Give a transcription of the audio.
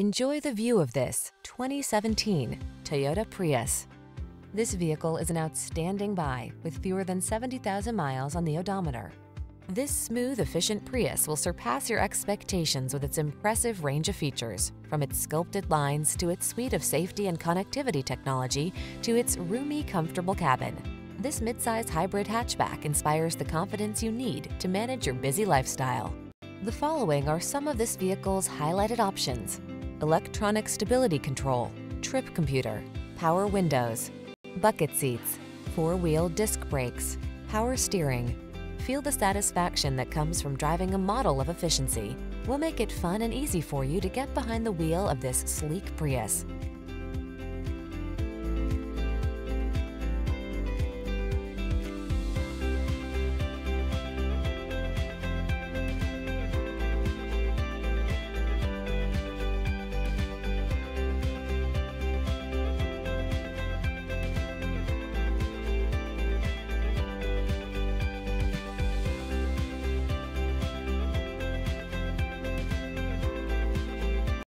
Enjoy the view of this 2017 Toyota Prius. This vehicle is an outstanding buy with fewer than 70,000 miles on the odometer. This smooth, efficient Prius will surpass your expectations with its impressive range of features, from its sculpted lines to its suite of safety and connectivity technology to its roomy, comfortable cabin. This midsize hybrid hatchback inspires the confidence you need to manage your busy lifestyle. The following are some of this vehicle's highlighted options electronic stability control, trip computer, power windows, bucket seats, four-wheel disc brakes, power steering. Feel the satisfaction that comes from driving a model of efficiency. We'll make it fun and easy for you to get behind the wheel of this sleek Prius.